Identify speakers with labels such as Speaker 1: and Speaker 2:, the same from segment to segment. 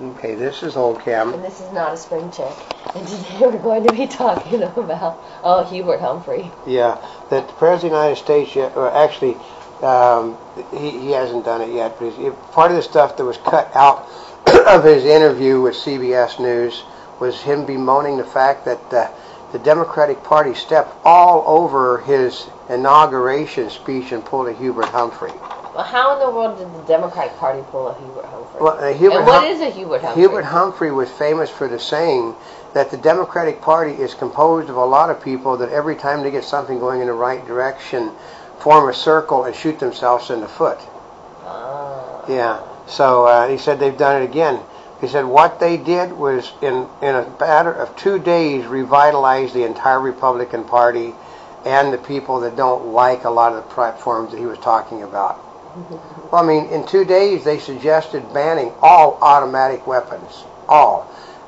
Speaker 1: Okay, this is old Cam.
Speaker 2: And this is not a spring chick. And today we're going to be talking about, oh, Hubert Humphrey.
Speaker 1: Yeah, that the President of the United States, yet, or actually, um, he, he hasn't done it yet, but part of the stuff that was cut out of his interview with CBS News was him bemoaning the fact that uh, the Democratic Party stepped all over his inauguration speech and pulled a Hubert Humphrey.
Speaker 2: Well, how in the world did the Democratic Party pull a Hubert Humphrey?
Speaker 1: Well, uh, Hubert
Speaker 2: and what
Speaker 1: Hum-
Speaker 2: is a Hubert Humphrey?
Speaker 1: Hubert Humphrey was famous for the saying that the Democratic Party is composed of a lot of people that every time they get something going in the right direction, form a circle and shoot themselves in the foot.
Speaker 2: Ah.
Speaker 1: Yeah. So uh, he said they've done it again. He said what they did was in in a matter of two days revitalize the entire Republican Party and the people that don't like a lot of the platforms that he was talking about. Well, I mean, in two days they suggested banning all automatic weapons, all,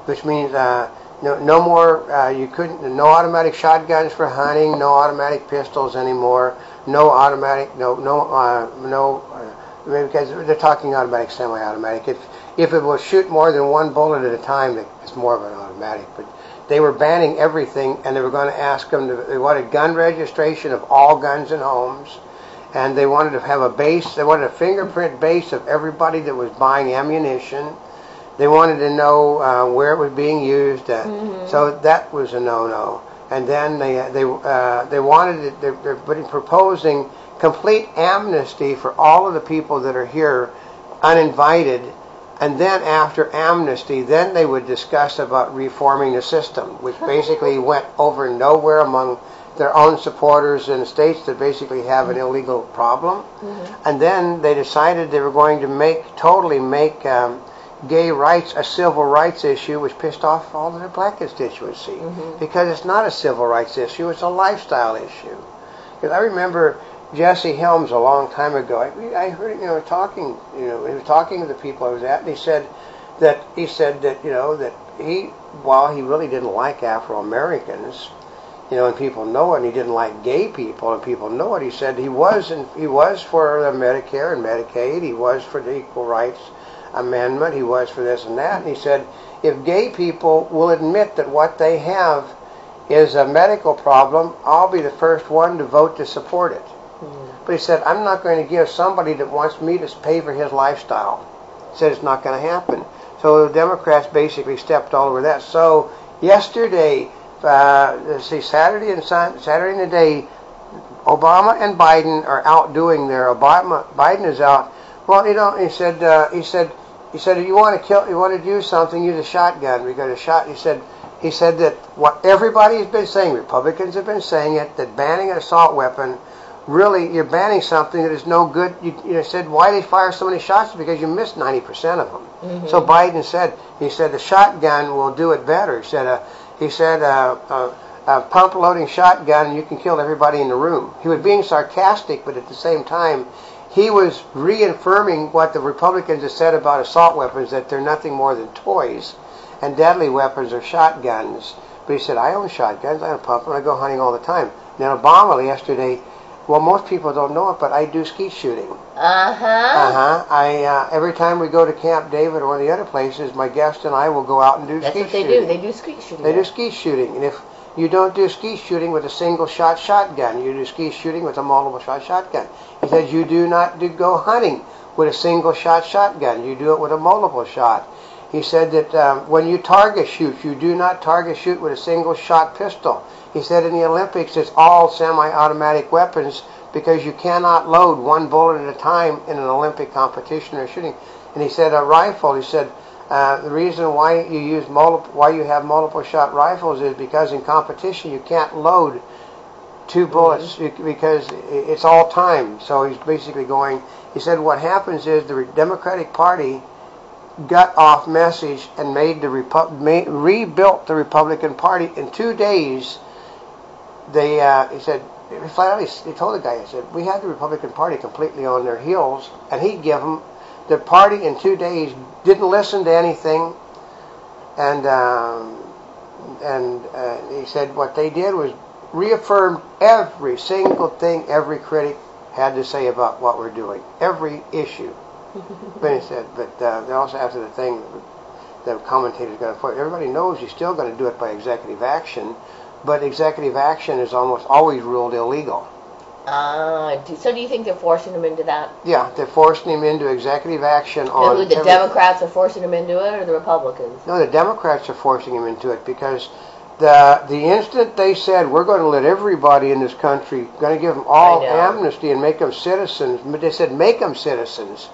Speaker 1: which means uh, no, no more. Uh, you couldn't. No automatic shotguns for hunting. No automatic pistols anymore. No automatic. No no uh, no. Uh, because they're talking automatic, semi-automatic. If if it will shoot more than one bullet at a time, it's more of an automatic. But they were banning everything, and they were going to ask them. To, they wanted gun registration of all guns in homes and they wanted to have a base. They wanted a fingerprint base of everybody that was buying ammunition. They wanted to know uh, where it was being used. Uh,
Speaker 2: Mhm.
Speaker 1: So that was a no-no. And then they they uh, they wanted it, they're, they're proposing complete amnesty for all of the people that are here uninvited. And then after amnesty, then they would discuss about reforming the system, which basically went over nowhere among their own supporters in states that basically have an illegal problem.
Speaker 2: Mhm.
Speaker 1: And then they decided they were going to make totally make um, gay rights a civil rights issue, which pissed off all of their black constituency
Speaker 2: Mhm.
Speaker 1: because it's not a civil rights issue; it's a lifestyle issue. Because I remember Jesse Helms a long time ago. I, I heard you know talking, you know, he was talking to the people I was at, and he said that he said that you know that he, while he really didn't like Afro Americans, you know, and people know it, and he didn't like gay people, and people know it. He said he was, and he was for the Medicare and Medicaid. He was for the Equal Rights Amendment. He was for this and that. And he said if gay people will admit that what they have is a medical problem, I'll be the first one to vote to support it.
Speaker 2: Mhm.
Speaker 1: But he said, I'm not going to give somebody that wants me to pay for his lifestyle. He said it's not going to happen. So the Democrats basically stepped all over that. So yesterday, uh, see, Saturday and Sun, Saturday and the day, Obama and Biden are out doing their. Obama, Biden is out. Well, you know, he said, uh, he said, he said, if you want to kill, you want to do something, use a shotgun because a shot. He said, he said that what everybody has been saying, Republicans have been saying it, that banning an assault weapon, really, you're banning something that is no good. You, you know, said, why they fire so many shots? Because you missed 90% of them.
Speaker 2: Mhm.
Speaker 1: So Biden said, he said the shotgun will do it better. He said, uh, he said, uh, uh, a pump loading shotgun and you can kill everybody in the room. He was being sarcastic, but at the same time, he was reaffirming what the Republicans have said about assault weapons that they're nothing more than toys, and deadly weapons are shotguns. But he said, I own shotguns, I own pump and I go hunting all the time. Now Obama yesterday, well, most people don't know it, but I do skeet shooting.
Speaker 2: Uh-huh.
Speaker 1: Uh huh. I uh, every time we go to Camp David or one of the other places, my guest and I will go out and do
Speaker 2: That's
Speaker 1: skeet
Speaker 2: what they
Speaker 1: shooting.
Speaker 2: do. They do skeet shooting.
Speaker 1: They do skeet shooting, and if you don't do skeet shooting with a single shot shotgun, you do skeet shooting with a multiple shot shotgun. He says you do not do go hunting with a single shot shotgun. You do it with a multiple shot. He said that um, when you target shoot, you do not target shoot with a single shot pistol. He said in the Olympics it's all semi-automatic weapons because you cannot load one bullet at a time in an Olympic competition or shooting. And he said a rifle. He said uh, the reason why you use multiple, why you have multiple shot rifles is because in competition you can't load two bullets because it's all time. So he's basically going. He said what happens is the Democratic Party got off message and made the Repu- made, rebuilt the Republican Party in two days. They uh, he said he out he, he told the guy he said we had the Republican Party completely on their heels and he'd give them the party in two days didn't listen to anything and um, and uh, he said what they did was reaffirmed every single thing every critic had to say about what we're doing every issue but he said but uh, they also after the thing the commentator's going to put. Everybody knows you're still going to do it by executive action, but executive action is almost always ruled illegal.
Speaker 2: Ah, do- so do you think they're forcing him into that?
Speaker 1: Yeah, they're forcing him into executive action on.
Speaker 2: Who, the Democrats are forcing him into it, or the Republicans?
Speaker 1: No, the Democrats are forcing him into it because the the instant they said we're going to let everybody in this country, going to give them all amnesty and make them citizens, but they said make them citizens.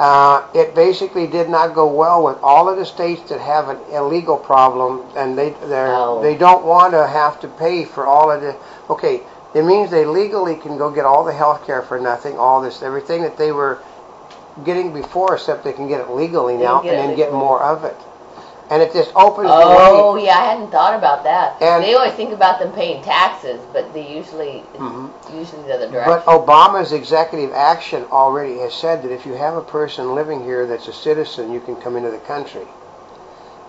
Speaker 1: Uh, it basically did not go well with all of the states that have an illegal problem, and they they're,
Speaker 2: Oh.
Speaker 1: they don't want to have to pay for all of the. Okay, it means they legally can go get all the health care for nothing, all this everything that they were getting before, except they can get it legally now, and then get more of it. And it just opens the
Speaker 2: Oh,
Speaker 1: way.
Speaker 2: yeah, I hadn't thought about that.
Speaker 1: And-
Speaker 2: they always think about them paying taxes, but they usually,
Speaker 1: Mhm.
Speaker 2: usually the other direction.
Speaker 1: But Obama's executive action already has said that if you have a person living here that's a citizen, you can come into the country.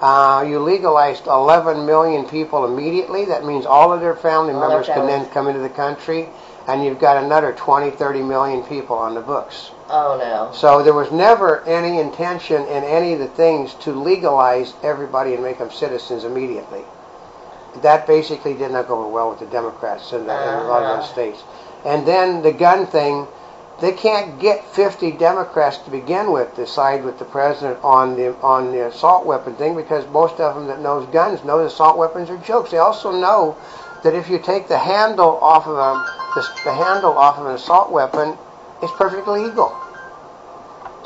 Speaker 1: Uh, you legalized 11 million people immediately. That means all of their family
Speaker 2: All their
Speaker 1: members can then come into the country, and you've got another 20, 30 million people on the books.
Speaker 2: oh, no.
Speaker 1: So there was never any intention in any of the things to legalize everybody and make them citizens immediately. That basically did not go well with the Democrats in, the, in a lot of those
Speaker 2: Uh-huh.
Speaker 1: states. And then the gun thing, they can't get 50 Democrats to begin with to side with the president on the on the assault weapon thing because most of them that knows guns know that assault weapons are jokes. They also know that if you take the handle off of a the, the handle off of an assault weapon, it's perfectly legal.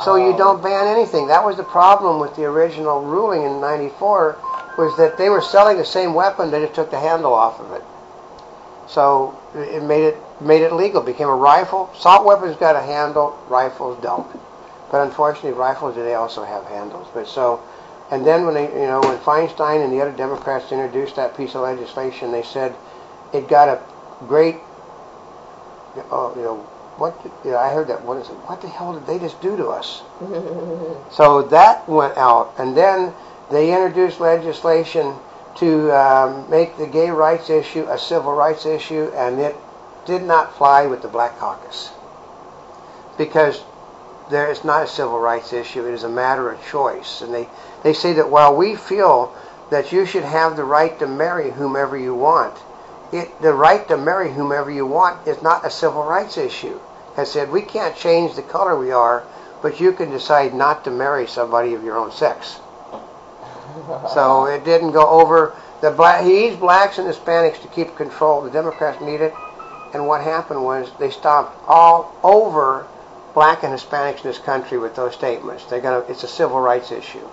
Speaker 1: So you
Speaker 2: Oh.
Speaker 1: don't ban anything. That was the problem with the original ruling in '94, was that they were selling the same weapon, they just took the handle off of it. So it made it made it legal. Became a rifle. Assault weapons got a handle. Rifles don't. But unfortunately, rifles do they also have handles. But so, and then when they, you know, when Feinstein and the other Democrats introduced that piece of legislation, they said it got a great, uh, you know, what? did- You know, I heard that What is it? what the hell did they just do to us? So that went out, and then they introduced legislation to um, make the gay rights issue a civil rights issue, and it did not fly with the Black Caucus because there is not a civil rights issue; it is a matter of choice. And they they say that while we feel that you should have the right to marry whomever you want, it the right to marry whomever you want is not a civil rights issue. I said we can't change the color we are, but you can decide not to marry somebody of your own sex. So it didn't go over. The black, he needs blacks and Hispanics to keep control. The Democrats need it. And what happened was they stopped all over black and Hispanics in this country with those statements. They're gonna. It's a civil rights issue.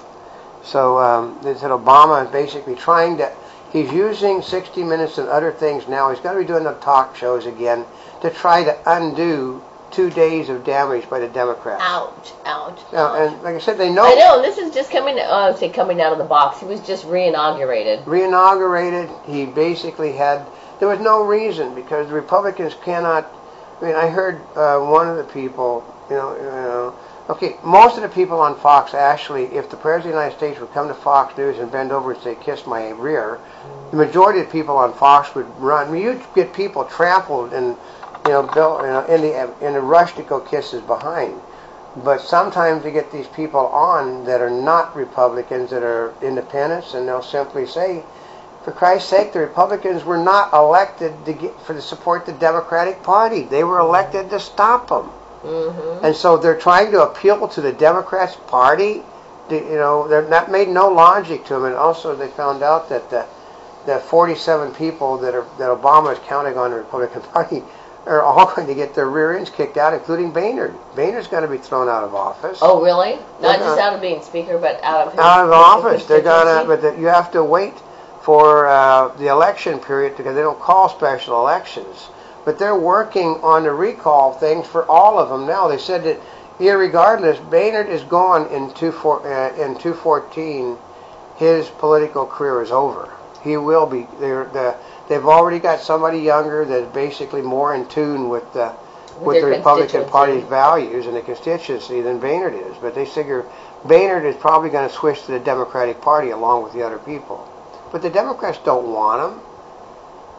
Speaker 1: So um, they said Obama is basically trying to. He's using 60 Minutes and other things now. He's going to be doing the talk shows again to try to undo two days of damage by the Democrats.
Speaker 2: ouch, ouch.
Speaker 1: Now,
Speaker 2: ouch.
Speaker 1: and like I said, they know.
Speaker 2: I know, this is just coming, oh, I would say coming out of the box. He was just re-inaugurated.
Speaker 1: reinaugurated. He basically had. There was no reason because the Republicans cannot. I mean, I heard uh, one of the people. You know, you know. Okay, most of the people on Fox actually, if the President of the United States would come to Fox News and bend over and say, "Kiss my rear," the majority of people on Fox would run. I mean, you'd get people trampled and you know, built, you know, in the in a rush to go kiss his behind. But sometimes you get these people on that are not Republicans, that are independents, and they'll simply say, for Christ's sake, the Republicans were not elected to get for to support the Democratic Party. They were elected to stop them.
Speaker 2: Mm-hmm.
Speaker 1: And so they're trying to appeal to the Democrats Party. You know, they're, that made no logic to them. And also, they found out that the the 47 people that are that Obama is counting on the Republican Party are all going to get their rear ends kicked out, including Boehner. Boehner's going to be thrown out of office.
Speaker 2: Oh, really? Not just out of being speaker, but out of his,
Speaker 1: out of
Speaker 2: his
Speaker 1: office. They're gonna, but the, you have to wait for uh, the election period because they don't call special elections. But they're working on the recall things for all of them now. They said that, irregardless, Boehner is gone in two four, uh, in two fourteen. His political career is over. He will be. They're, the, they've already got somebody younger that's basically more in tune with the with
Speaker 2: their
Speaker 1: the Republican. Party's values and the constituency than Boehner is. But they figure Boehner is probably going to switch to the Democratic Party along with the other people. But the Democrats don't want him.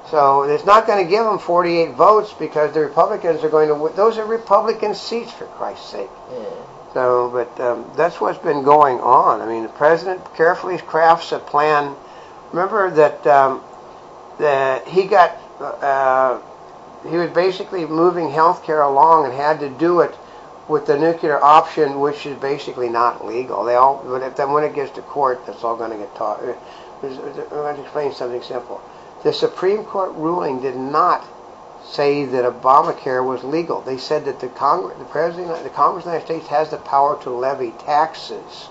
Speaker 1: So it's not going to give them 48 votes because the Republicans are going to. Those are Republican seats, for Christ's sake.
Speaker 2: Yeah.
Speaker 1: So, but um, that's what's been going on. I mean, the president carefully crafts a plan. Remember that um, that he got uh, he was basically moving health care along and had to do it with the nuclear option, which is basically not legal. They all, but if, then when it gets to court, that's all going to get taught. Uh, I'm going to explain something simple. The Supreme Court ruling did not say that Obamacare was legal. They said that the Congress, the President, the Congress of the United States has the power to levy taxes.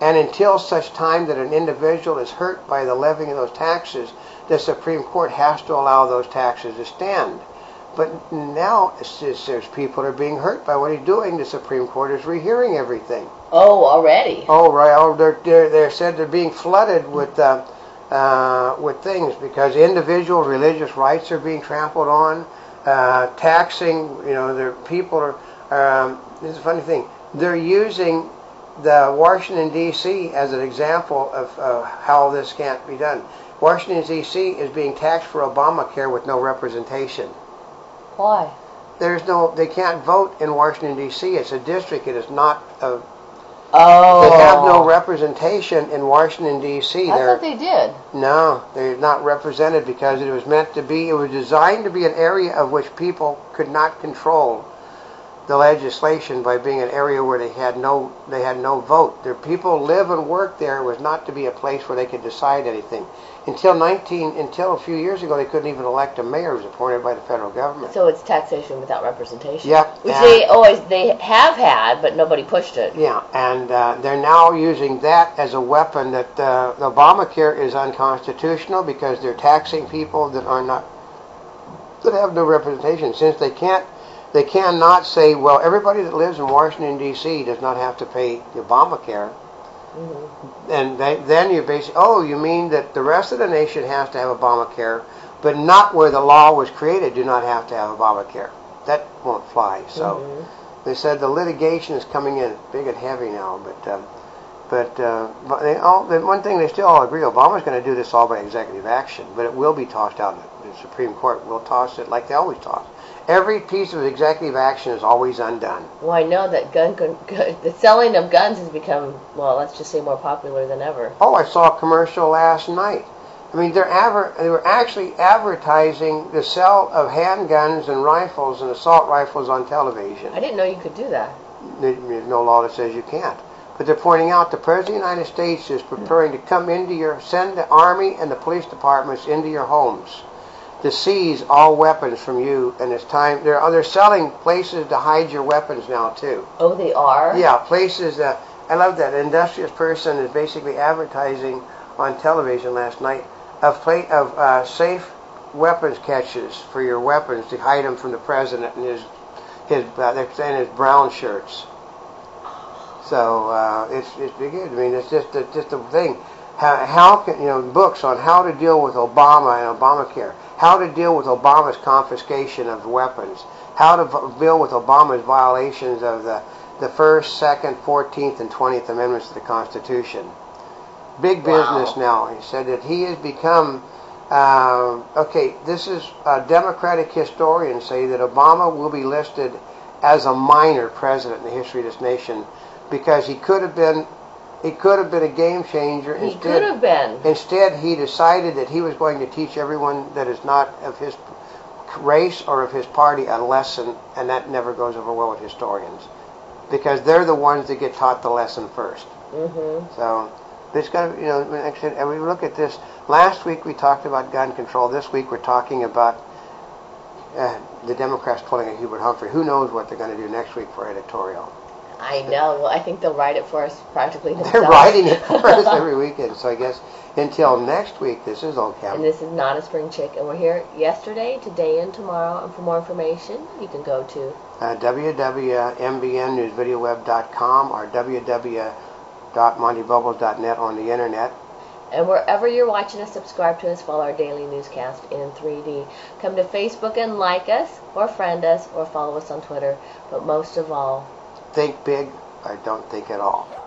Speaker 1: And until such time that an individual is hurt by the levying of those taxes, the Supreme Court has to allow those taxes to stand. But now, since there's people are being hurt by what he's doing, the Supreme Court is rehearing everything.
Speaker 2: Oh, already?
Speaker 1: Oh, right. Oh, they're, they're, they're said they're being flooded with uh, uh, with things because individual religious rights are being trampled on, uh, taxing. You know, their people are. Um, this is a funny thing. They're using the Washington D.C. as an example of uh, how this can't be done. Washington D.C. is being taxed for Obamacare with no representation.
Speaker 2: Why?
Speaker 1: There's no. They can't vote in Washington D.C. It's a district. It is not a
Speaker 2: Oh.
Speaker 1: they have no representation in Washington D.C.
Speaker 2: I thought they did.
Speaker 1: no, they're not represented because it was meant to be. It was designed to be an area of which people could not control the legislation by being an area where they had no they had no vote. Their people live and work there. It was not to be a place where they could decide anything. Until 19 until a few years ago, they couldn't even elect a mayor who was appointed by the federal government.
Speaker 2: So it's taxation without representation.
Speaker 1: Yeah,
Speaker 2: Which
Speaker 1: and-
Speaker 2: they always they have had, but nobody pushed it.
Speaker 1: Yeah, and uh, they're now using that as a weapon that uh, Obamacare is unconstitutional because they're taxing people that are not that have no representation. Since they can't, they cannot say, well, everybody that lives in Washington D.C. does not have to pay the Obamacare.
Speaker 2: Hmm
Speaker 1: And they, then you basically, oh, you mean that the rest of the nation has to have Obamacare, but not where the law was created do not have to have Obamacare. That won't fly. So.
Speaker 2: Mhm.
Speaker 1: They said the litigation is coming in big and heavy now, but um, but uh, they all the one thing they still all agree Obama's going to do this all by executive action, but it will be tossed out. in The Supreme Court We'll toss it like they always toss. Every piece of executive action is always undone.
Speaker 2: Well, I know that gun, gun, the selling of guns has become well, let's just say more popular than ever.
Speaker 1: Oh, I saw a commercial last night. I mean, they're adver- they were actually advertising the sale of handguns and rifles and assault rifles on television.
Speaker 2: I didn't know you could do that.
Speaker 1: There's no law that says you can't. But they're pointing out the President of the United States is preparing to come into your, send the Army and the police departments into your homes to seize all weapons from you. And it's time, they're, they're selling places to hide your weapons now, too.
Speaker 2: Oh, they are.
Speaker 1: Yeah, places that, I love that. An industrious person is basically advertising on television last night of, play, of uh, safe weapons catches for your weapons to hide them from the president and his, his uh, they're saying his brown shirts. So uh, it's it's big. I mean, it's just a, just a thing. How, how can you know books on how to deal with Obama and Obamacare, how to deal with Obama's confiscation of weapons, how to deal with Obama's violations of the the first, second, fourteenth, and twentieth amendments to the Constitution. Big
Speaker 2: Wow.
Speaker 1: business now. He said that he has become. Uh, okay, this is uh, Democratic historians say that Obama will be listed as a minor president in the history of this nation because he could have been he could have been a game changer.
Speaker 2: He could have been.
Speaker 1: Instead, he decided that he was going to teach everyone that is not of his race or of his party a lesson, and that never goes over well with historians because they're the ones that get taught the lesson first.
Speaker 2: Mm-hmm.
Speaker 1: So it's got to, you know, like I said, and we look at this. Last week we talked about gun control. This week we're talking about uh, the Democrats pulling a Hubert Humphrey. Who knows what they're going to do next week for editorial?
Speaker 2: I know. Well, I think they'll write it for us practically themselves.
Speaker 1: They're writing it for us every weekend. So I guess until next week, this is Old
Speaker 2: And this is not a spring chick. And we're here yesterday, today, and tomorrow. And for more information, you can go to
Speaker 1: Uh, www.mbnnewsvideoweb.com or www.montebubbles.net on the internet.
Speaker 2: And wherever you're watching us, subscribe to us, follow our daily newscast in 3D. Come to Facebook and like us, or friend us, or follow us on Twitter. But most of all,
Speaker 1: Think big or don't think at all.